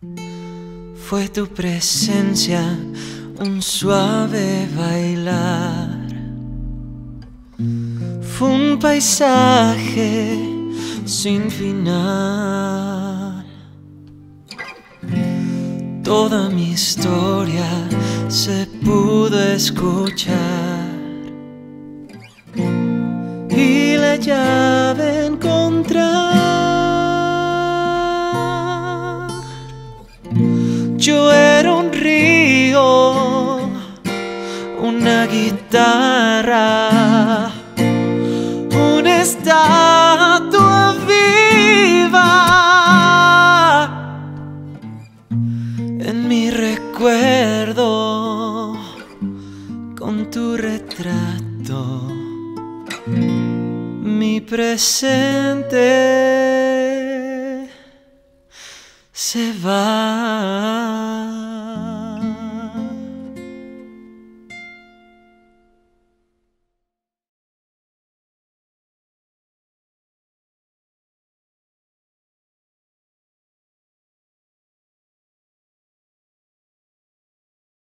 Fue tu presencia un suave bailar. Fue un paisaje sin final. Toda mi historia se pudo escuchar y la llave encontrar. Una guitarra, una estatua viva. En mi recuerdo, con tu retrato mi presente se va.